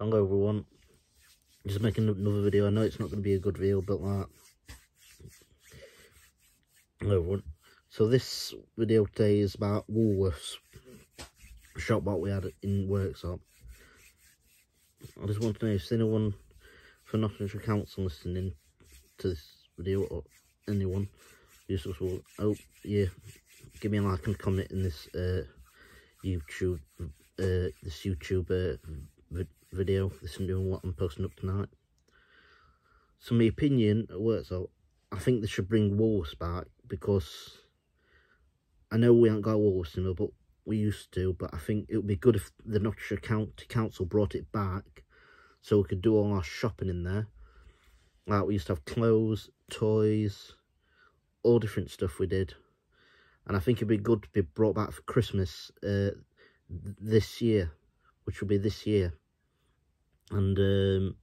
Hello everyone. Just making another video. I know it's not going to be a good video, but like, hello everyone. So this video today is about Woolworths shop what we had in Worksop. I just want to know if anyone from Nottinghamshire Council listening to this video or anyone who's will oh yeah give me a like and comment in this uh YouTube uh this YouTube uh, video, this is doing what I'm posting up tonight. So my opinion Worksop. I think they should bring Woolies back because I know we haven't got Woolies anymore, but we used to. But I think it would be good if the Nottinghamshire County Council brought it back so we could do all our shopping in there. Like we used to have clothes, toys, all different stuff we did. And I think it'd be good to be brought back for Christmas uh, this year, which will be this year and um,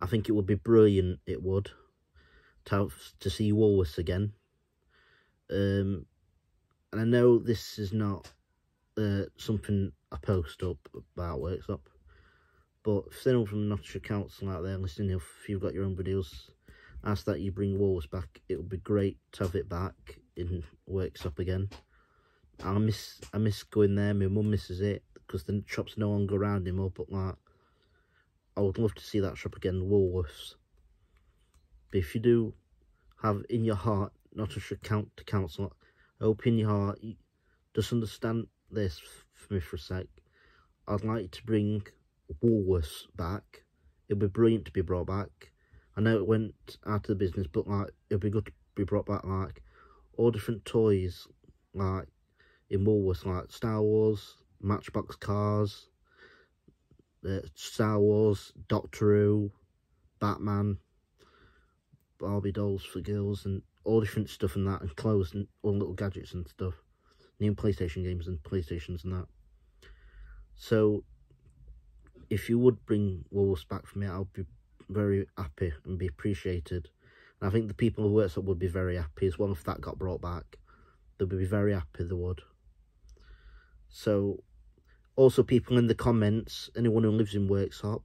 I think it would be brilliant. It would to have, to see Woolworths again. Um, and I know this is not uh, something I post up about Worksop, but if anyone from Nottinghamshire Council out there listening, if you've got your own videos, ask that you bring Woolworths back. It would be great to have it back in Worksop again. I miss I miss going there. My mum misses it because the shop's no longer around anymore. But like I would love to see that shop again, Woolworths. But if you do have in your heart, not a count to council, hope in your heart, just understand this for me for a sec. I'd like to bring Woolworths back. It'd be brilliant to be brought back. I know it went out of the business, but like it'd be good to be brought back. Like all different toys, like in Woolworths, like Star Wars, Matchbox cars, uh, Star Wars, Doctor Who, Batman, Barbie dolls for girls, and all different stuff and that, and clothes and all little gadgets and stuff. New PlayStation games and PlayStations and that. So, if you would bring Woolies back for me, I'll be very happy and be appreciated. And I think the people who work up would be very happy as well if that got brought back. They'd be very happy, they would. So, also people in the comments anyone who lives in worksop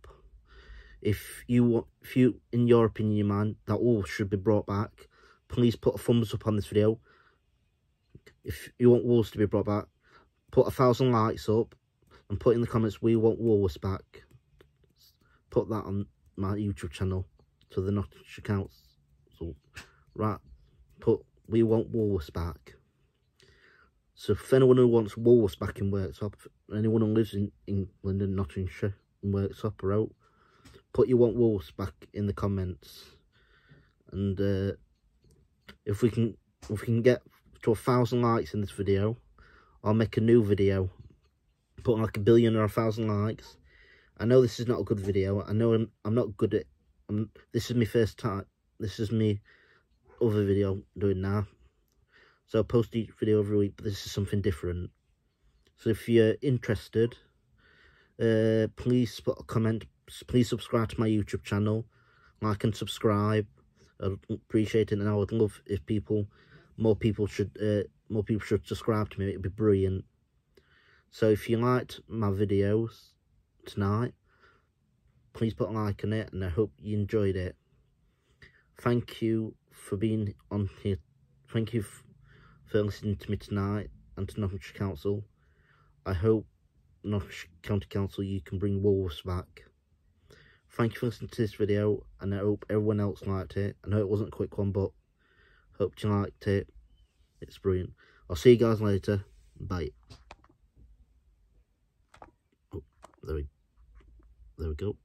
if you want if you in your opinion you man that all should be brought back please put a thumbs up on this video. If you want walls to be brought back put a thousand likes up and put in the comments we want walls back. Put that on my youtube channel to the notch accounts so right. Put we want walls back so if anyone who wants Woolworths back in Worksop, anyone who lives in England and Nottinghamshire and Worksop or out, put you want Woolworths back in the comments. And uh, if we can if we can get to a thousand likes in this video, I'll make a new video. Put like a billion or a thousand likes. I know this is not a good video. I know I'm, I'm not good at... I'm, this is my first time. This is me other video doing now. So I post each video every week, but this is something different. So if you're interested, uh, please put a comment. Please subscribe to my YouTube channel. Like and subscribe. I'd appreciate it, and I would love if people, more people should, uh, more people should subscribe to me. It'd be brilliant. So if you liked my videos tonight, please put a like on it, and I hope you enjoyed it. Thank you for being on here. Thank you for listening to me tonight and to Nottinghamshire Council. I hope Nottinghamshire County Council you can bring Woolies back. Thank you for listening to this video and I hope everyone else liked it. I know it wasn't a quick one but hope you liked it. It's brilliant. I'll see you guys later. Bye. Oh, there we, there we go.